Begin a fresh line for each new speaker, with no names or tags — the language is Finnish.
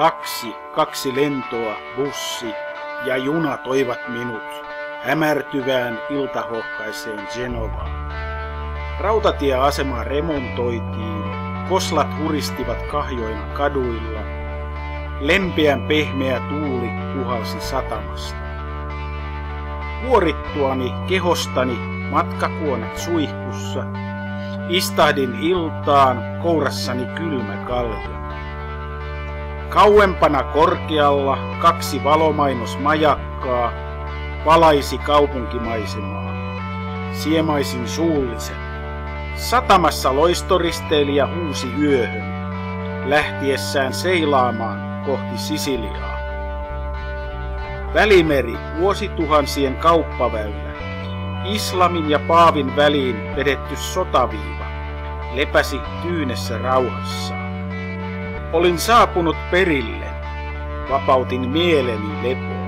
Taksi, kaksi lentoa, bussi ja juna toivat minut hämärtyvään iltahohkaiseen Genovaan. Rautatieasema remontoitiin, koslat huristivat kahjoina kaduilla, lempeän pehmeä tuuli puhalsi satamasta. Vuorittuani kehostani matkakuonet suihkussa, istahdin iltaan kourassani kylmä kalja. Kauempana korkealla kaksi valomainosmajakkaa valaisi kaupunkimaisemaa. Siemaisin suullisen. Satamassa loistoristeilija huusi yöhön, lähtiessään seilaamaan kohti Sisiliaa. Välimeri, vuosituhansien kauppaväylä, islamin ja paavin väliin vedetty sotaviiva, lepäsi tyynessä rauhassa. Olin saapunut perille, vapautin mieleni lepoon.